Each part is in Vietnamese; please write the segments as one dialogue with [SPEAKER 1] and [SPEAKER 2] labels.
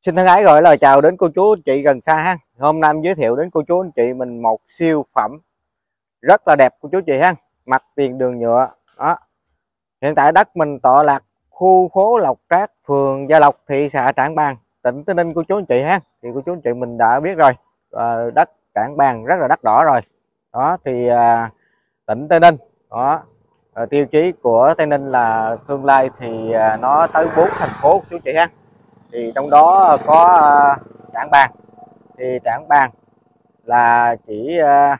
[SPEAKER 1] Xin thân ái gọi lời chào đến cô chú anh chị gần xa ha. Hôm nay em giới thiệu đến cô chú anh chị mình một siêu phẩm rất là đẹp cô chú chị ha. Mặt tiền đường nhựa. Đó. Hiện tại đất mình tọa lạc khu phố Lộc Trác, phường Gia Lộc, thị xã Trảng Bàng, tỉnh Tây Ninh cô chú anh chị ha. Thì cô chú anh chị mình đã biết rồi. À, đất Trảng Bàng rất là đắt đỏ rồi. Đó thì à, tỉnh Tây Ninh. Đó. À, tiêu chí của Tây Ninh là tương lai thì à, nó tới bốn thành phố chú chị ha thì trong đó có à, trảng bàng. Thì trảng bàng là chỉ à,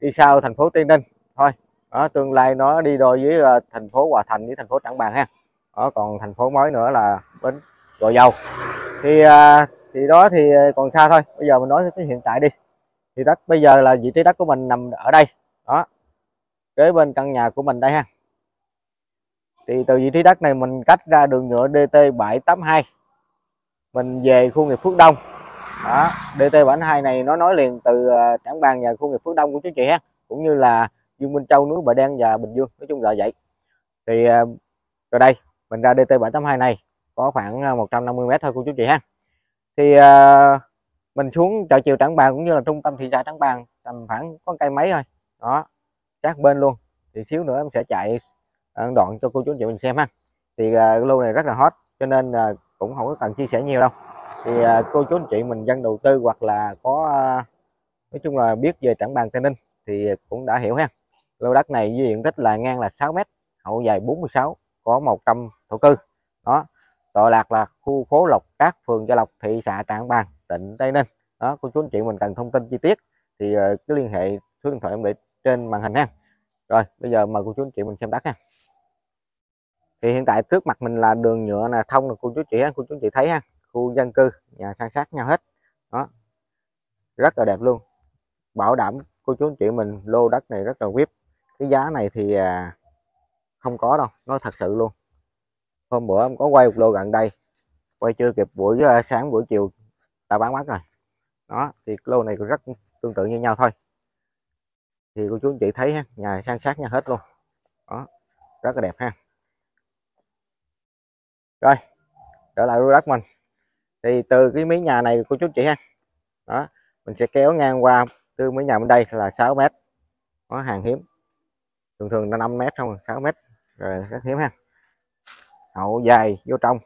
[SPEAKER 1] đi sau thành phố Tiên ninh thôi. Đó, tương lai nó đi đôi với à, thành phố hòa thành với thành phố trảng bàng ha. Đó, còn thành phố mới nữa là bến gò dầu. Thì thì đó thì còn xa thôi. Bây giờ mình nói tới hiện tại đi. Thì đất bây giờ là vị trí đất của mình nằm ở đây. Đó kế bên căn nhà của mình đây ha. Thì từ vị trí đất này mình cách ra đường nhựa DT 782 mình về khu nghiệp Phước Đông. Đó DT72 này nó nói liền từ ờ, Trảng bàn và khu nghiệp Phước Đông của chú chị ha cũng như là Dương Minh Châu núi Bà Đen và Bình Dương nói chung là vậy. Thì ờ, rồi đây mình ra DT782 này có khoảng ờ, 150 mét thôi cô chú chị ha. Thì uh, mình xuống chợ chiều Trảng Bàng cũng như là trung tâm thị xã Trảng Bàng tầm khoảng có cây mấy thôi. Đó sát bên luôn. Thì xíu nữa em sẽ chạy đoạn cho cô chú chị mình xem ha. Thì uh, lô này rất là hot cho nên uh, cũng không có cần chia sẻ nhiều đâu. Thì à, cô chú anh chị mình dân đầu tư hoặc là có à, nói chung là biết về trảng bàn tây ninh thì cũng đã hiểu ha. Lô đất này với diện tích là ngang là 6 mét hậu dài 46 có 100 thổ cư. Đó tọa lạc là khu phố lộc cát phường gia lộc thị xã trảng bàng tỉnh tây ninh. Đó cô chú anh chị mình cần thông tin chi tiết thì à, cứ liên hệ số điện thoại em để trên màn hình ha. Rồi bây giờ mời cô chú anh chị mình xem đất ha thì hiện tại trước mặt mình là đường nhựa là thông là cô chú chị cô chú chị thấy ha khu dân cư nhà san sát nhau hết. Đó. Rất là đẹp luôn. Bảo đảm cô chú chị mình lô đất này rất là vip cái giá này thì à, không có đâu nó thật sự luôn. Hôm bữa em có quay một lô gần đây quay chưa kịp buổi à, sáng buổi chiều đã bán mất rồi. Đó thì lô này cũng rất tương tự như nhau thôi. Thì cô chú chị thấy ha nhà san sát nhau hết luôn. Đó rất là đẹp ha rồi, trở lại lô đất mình. Thì từ cái miếng nhà này cô chú chị ha. Đó, mình sẽ kéo ngang qua từ miếng nhà bên đây là 6 mét. Có hàng hiếm. Thường thường là 5 mét không 6 mét. Rồi, rất hiếm ha. Hậu dài vô trong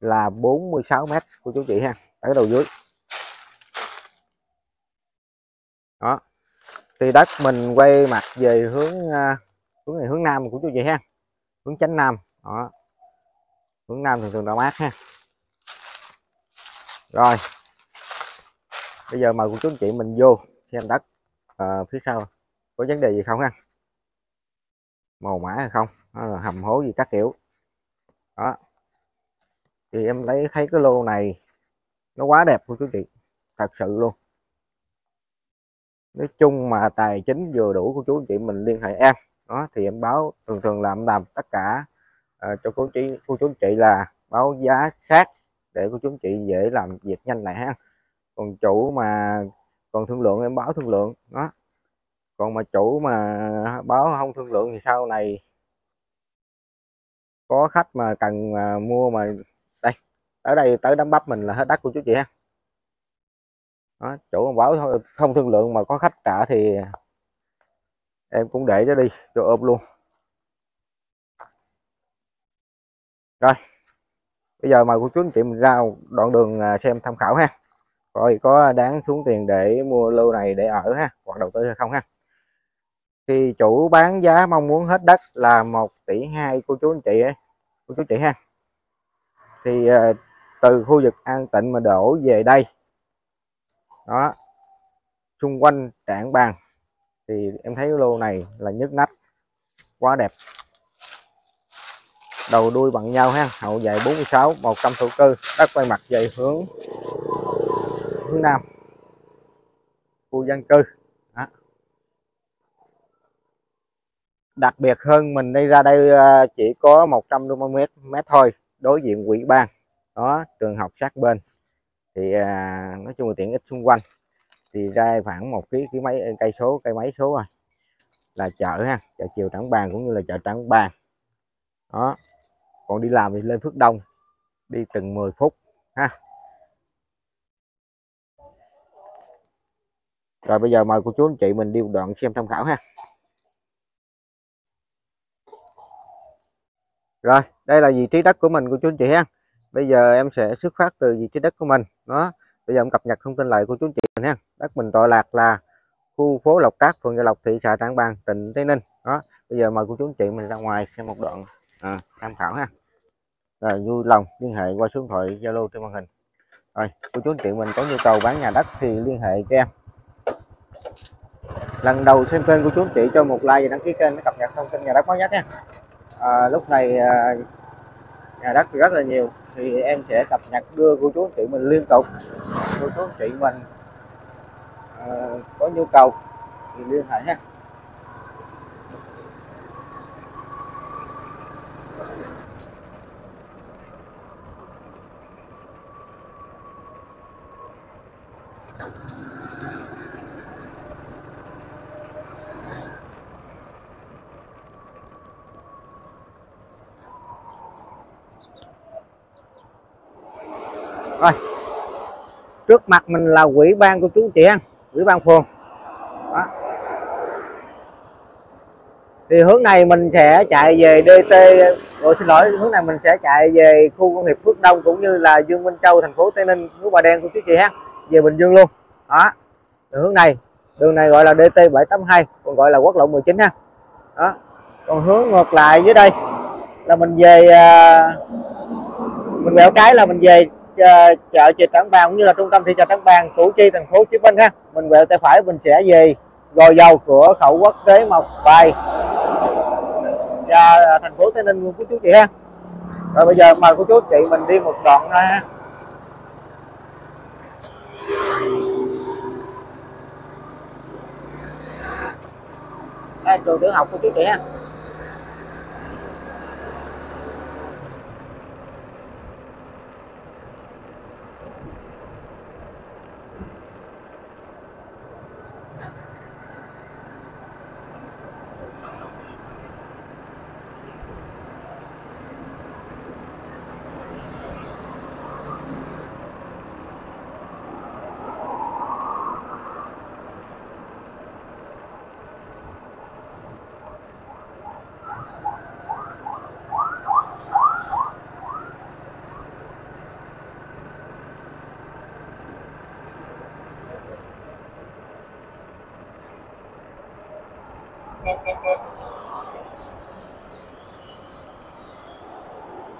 [SPEAKER 1] là 46 mét của chú chị ha ở đầu dưới. Đó, thì đất mình quay mặt về hướng à, hướng này hướng nam của chú chị ha. Hướng chánh nam. Đó hướng nam thường thường là mát ha. Rồi. Bây giờ mời cô chú anh chị mình vô xem đất à, phía sau. Có vấn đề gì không ha? Màu mã hay không? Là hầm hố gì các kiểu. Đó. Thì em lấy thấy cái lô này nó quá đẹp của chú chị. Thật sự luôn. Nói chung mà tài chính vừa đủ của chú anh chị mình liên hệ em. Đó thì em báo thường thường làm làm tất cả à, cho cô chú cô chú anh chị là báo giá sát để cô chú anh chị dễ làm việc nhanh lại ha. Còn chủ mà còn thương lượng em báo thương lượng đó. Còn mà chủ mà báo không thương lượng thì sau này có khách mà cần mà mua mà đây ở đây tới đám bắp mình là hết đất của chú chị ha. Đó, chủ báo thôi không thương lượng mà có khách trả thì em cũng để cho đi cho ôm luôn. Rồi, bây giờ mời cô chú anh chị mình ra đoạn đường à, xem tham khảo ha. Rồi, có đáng xuống tiền để mua lô này để ở ha, hoặc đầu tư hay không ha. Thì chủ bán giá mong muốn hết đất là 1 tỷ 2 cô chú anh chị ấy. cô chú chị ha. Thì à, từ khu vực An Tịnh mà đổ về đây, đó, xung quanh trạng bàn thì em thấy lô này là nhức nách, quá đẹp đầu đuôi bằng nhau ha. Hậu dài 46 100 thổ cư. Đất quay mặt về hướng hướng nam. Khu dân cư. Đó. đặc biệt hơn mình đi ra đây ờ, chỉ có 150 mét mét thôi đối diện quỹ ban. Đó trường học sát bên. Thì à, nói chung là tiện ích xung quanh. Thì ra khoảng một ký ký mấy cây số cây mấy số rồi là chợ ha chợ chiều trảng bàn cũng như là chợ trảng bàn, đó còn đi làm thì lên Phước Đông, đi từng 10 phút, ha. Rồi bây giờ mời cô chú anh chị mình đi một đoạn xem tham khảo ha. Rồi, đây là vị trí đất của mình, cô chú anh chị ha. Bây giờ em sẽ xuất phát từ vị trí đất của mình, đó. Bây giờ em cập nhật thông tin lại cô chú anh chị mình ha. Đất mình tọa lạc là khu phố Lộc Trác, phường Gia Lộc, thị xã Trảng Bàng, tỉnh Tây Ninh, đó. Bây giờ mời cô chú anh chị mình ra ngoài xem một đoạn à, tham khảo ha. Rồi vui lòng liên hệ qua số điện thoại Zalo trên màn hình. Rồi cô chú anh chị mình có nhu cầu bán nhà đất thì liên hệ cho em. Lần đầu xem kênh của chú anh chị cho một like và đăng ký kênh để cập nhật thông tin nhà đất mới nhất nha. À, lúc này à, nhà đất rất là nhiều thì em sẽ cập nhật đưa cô chú anh chị mình liên tục. Cô chú anh chị mình à, có nhu cầu thì liên hệ nha. Rồi. Trước mặt mình là quỹ ban của chú chị ăn quỹ ban phường. Đó. thì hướng này mình sẽ chạy về DT rồi xin lỗi, hướng này mình sẽ chạy về khu công nghiệp Phước Đông cũng như là Dương Minh Châu, thành phố Tây Ninh, núi Bà Đen của chú chị ha, về Bình Dương luôn. Đó. Từ hướng này, đường này gọi là DT 782 còn gọi là quốc lộ 19 ha. Đó. Còn hướng ngược lại dưới đây là mình về à, mình quẹo cái là mình về Ờ, chợ chợ Trảng Bàng cũng như là trung tâm thị xã Trảng Bàng, Củ Chi, thành phố Hồ Chí Minh ha. Mình quẹo tay phải mình sẽ về Gò Dầu của khẩu quốc tế Mộc Bài và ờ, thành phố Tây Ninh của chú chị ha. Rồi bây giờ mời cô chú chị mình đi một đoạn thôi ha. Đây, trường tiểu học của chú chị ha.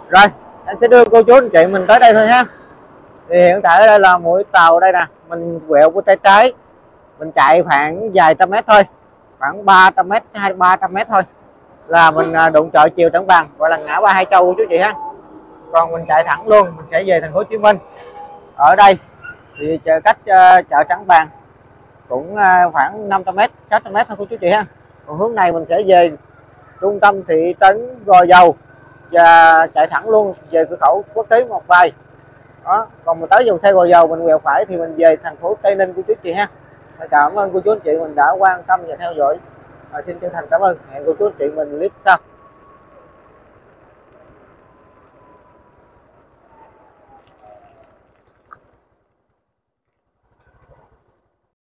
[SPEAKER 1] Rồi, em sẽ đưa cô chú anh chị mình tới đây thôi ha. Thì hiện tại ở đây là mũi tàu đây nè, mình quẹo của trái trái. Mình chạy khoảng vài trăm mét thôi, khoảng 300 mét hay 300 mét thôi. Là mình à, đụng chợ chiều Trảng bằng gọi là ngã ba hai châu của chú chị ha. Còn mình chạy thẳng luôn, mình sẽ về thành phố Hồ Chí Minh. Ở đây thì chợ cách à, chợ Trảng Bàng cũng à, khoảng 500 mét 600 mét thôi cô chú chị ha còn hướng này mình sẽ về trung tâm thị trấn Gò Dầu và chạy thẳng luôn về cửa khẩu quốc tế một vài đó, còn mình tới dòng xe Gò Dầu, mình quẹo phải thì mình về thành phố Tây Ninh của chú chị ha. Cảm ơn cô chú anh chị mình đã quan tâm và theo dõi. Và xin chân thành cảm ơn. Hẹn cô chú anh chị mình clip sau.